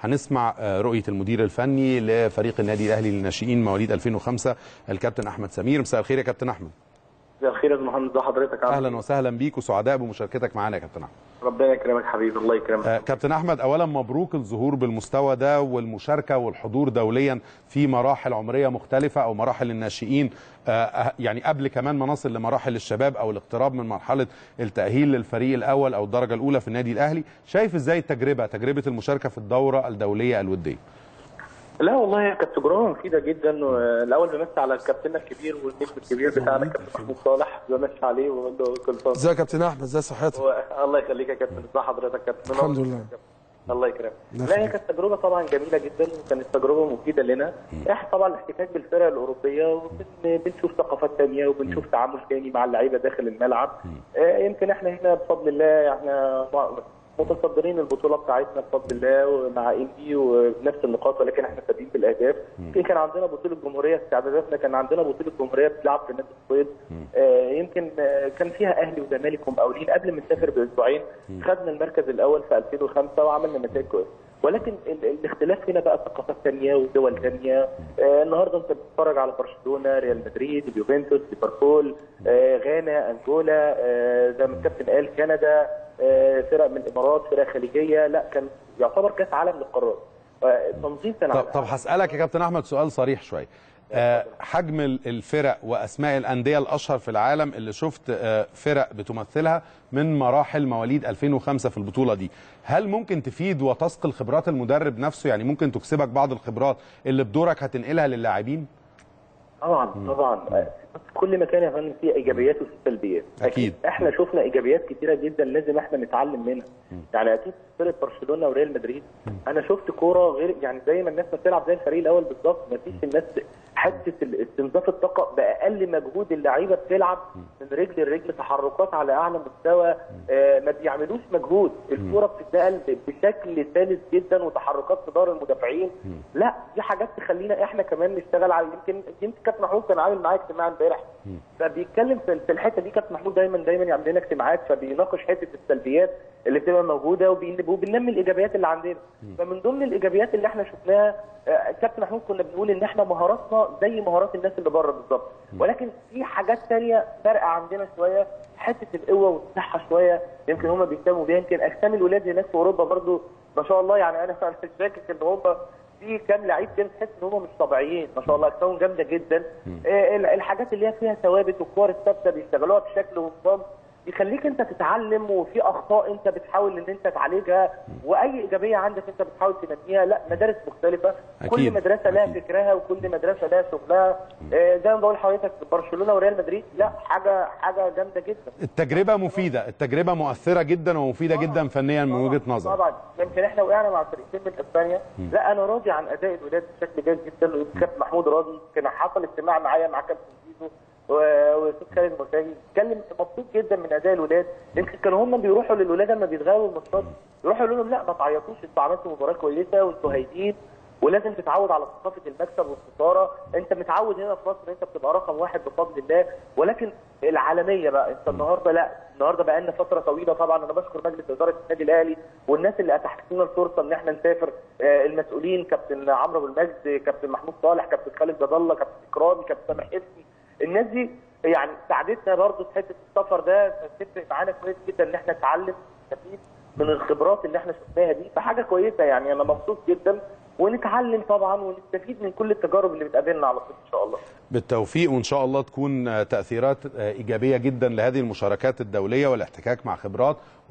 هنسمع آه، رؤية المدير الفني لفريق النادي الأهلي للناشئين مواليد 2005 الكابتن أحمد سمير. مساء الخير يا كابتن أحمد. مساء الخير يا أستاذ محمد ازي حضرتك. أهلا وسهلا بيك وسعداء بمشاركتك معانا يا كابتن أحمد؟ ربنا يكرمك حبيبي الله يكرمك. آه، كابتن أحمد اولا مبروك الظهور بالمستوى ده والمشاركة والحضور دوليا في مراحل عمرية مختلفة أو مراحل الناشئين آه، آه، يعني قبل كمان ما نصل لمراحل الشباب أو الاقتراب من مرحلة التأهيل للفريق الأول أو الدرجة الأولى في النادي الأهلي. شايف إزاي التجربة تجربة المشاركة في الدورة الدولية الودية؟ لا والله هي كانت تجربه مفيدة جدا والأول بمسي على كابتننا الكبير والنجم الكبير بتاعنا كابتن محمود صالح بمسي عليه وبقول له كل سنه ازيك يا كابتن أحمد؟ ازي صحتك؟ و- الله يخليك يا كابتن ازي حضرتك كابتن؟ الحمد لله. الله يكرمك. لا هي. كانت تجربة طبعا جميلة جدا وكانت تجربة مفيدة لنا. إحنا طبعا الاحتكاك بالفرق الأوروبية وبنشوف ثقافات ثانية وبنشوف تعامل ثاني مع اللعيبة داخل الملعب. آه، يمكن إحنا هنا بفضل الله إحنا متصدرين البطولة بتاعتنا بفضل الله ومع انبي وبنفس النقاط ولكن إحنا سابقين في الأهداف. يمكن كان عندنا بطولة جمهورية استعداداتنا كان عندنا بطولة جمهورية بتلعب في نادي الصيد آه، يمكن آه، كان فيها أهلي وزمالك ومقاولين قبل ما نسافر بأسبوعين. خدنا المركز الأول في 2005 وعملنا نتائج كويسة. ولكن ال- الاختلاف هنا بقى ثقافات ثانية ودول ثانية آه النهارده أنت بتتفرج على برشلونة ريال مدريد اليوفنتوس ليفربول آه غانا أنجولا آه زي ما الكابتن قال كندا. فرق من الإمارات فرق خليجية لا كان يعتبر كأس عالم للقارات. آه التنظيم كان طب, طب هسألك يا كابتن أحمد سؤال صريح شوية آه، حجم ال- الفرق وأسماء الأندية الأشهر في العالم اللي شفت آه، فرق بتمثلها من مراحل مواليد 2005 في البطولة دي. هل ممكن تفيد وتثقل خبرات المدرب نفسه؟ يعني ممكن تكسبك بعض الخبرات اللي بدورك هتنقلها للاعبين؟ طبعا طبعا. كل مكان يا فندم فيه ايجابيات وفيه سلبيات أكيد. إحنا شفنا إيجابيات كتيرة جدا لازم إحنا نتعلم منها. يعني أكيد فرقه برشلونة وريال مدريد. أنا شفت كورة غير يعني زي ما الناس بتلعب زي الفريق الأول بالظبط. ما فيش الناس حتة استنزاف الطاقة بأقل مجهود اللعيبة بتلعب من رجل لرجل تحركات على أعلى مستوى آه ما بيعملوش مجهود. الكوره بتتنقل بشكل سلس جدا وتحركات في دار المدافعين لا دي حاجات تخلينا إحنا كمان نشتغل على يمكن يمكن كابتن محمود كان عامل معايا اجتماع امبارح. فبيتكلم في الحتة دي كابتن محمود دايما دايما يعمل لنا اجتماعات فبيناقش حتة السلبيات اللي بتبقى موجودة وبننمي الإيجابيات اللي عندنا. فمن ضمن الإيجابيات اللي إحنا شفناها آه، كابتن محمود كنا بنقول إن إحنا مهاراتنا زي مهارات الناس اللي بره بالظبط. ولكن في حاجات تانية فارقه عندنا شوية حتة القوة والصحة شوية يمكن هم بيهتموا بيها. يمكن أجسام الولاد هناك في أوروبا برضو ما شاء الله يعني أنا مش شاكك إن هم في كام لعيب كده تحس إن هم مش طبيعيين. ما شاء الله أجسامهم جامدة جدا. آه، ال- الحاجات اللي هي فيها ثوابت والكور الثابتة بيشتغلوها بشكل منظم. يخليك انت تتعلم وفي أخطاء انت بتحاول إن انت تعالجها وأي إيجابية عندك انت بتحاول تنميها لا مدارس مختلفة. أكيد. كل مدرسة لها. فكرها وكل مدرسة لها شغلها. آه، زي ما بقول لحضرتك برشلونة وريال مدريد لا حاجة حاجة جامدة جدا. التجربة مفيدة التجربة مؤثرة جدا ومفيدة جدا فنيا من وجهة نظر طبعا. يمكن إحنا وقعنا مع فريقين من إسبانيا. لا أنا راضي عن أداء الولاد بشكل جيد جدا. والكابتن محمود راضي. كان حصل اجتماع معايا مع كابتن زيزو. واستاذ خالد اتكلم مبسوط جدا من أداء الولاد. يمكن كانوا هم بيروحوا للولاد لما بيتغابوا الماتشات. يروحوا يقولوا لهم لا ما تعيطوش أنتوا عملتوا مباراة كويسة وانتوا هايلين ولازم تتعود على ثقافة المكسب والخسارة. انت متعود هنا في مصر انت بتبقى رقم واحد بفضل الله. ولكن العالمية بقى انت النهارده لا. النهارده بقى لنا فترة طويلة طبعا. أنا بشكر مجلس إدارة النادي الأهلي والناس اللي اتاحت لنا الفرصة إن إحنا نسافر. آه، المسؤولين كابتن عمرو أبو المجد كابتن محمود صالح كابتن خالد جد الله كابتن اكرامي كابتن سامح حسني الناس دي يعني ساعدتنا برضه في حتة السفر ده تفرق معانا كويس جدا إن إحنا نتعلم نستفيد من الخبرات اللي إحنا شفناها دي فحاجة كويسة يعني. أنا مبسوط جدا ونتعلم طبعا ونستفيد من كل التجارب اللي بتقابلنا على طول إن شاء الله. بالتوفيق وإن شاء الله تكون تأثيرات إيجابية جدا لهذه المشاركات الدولية والاحتكاك مع خبرات.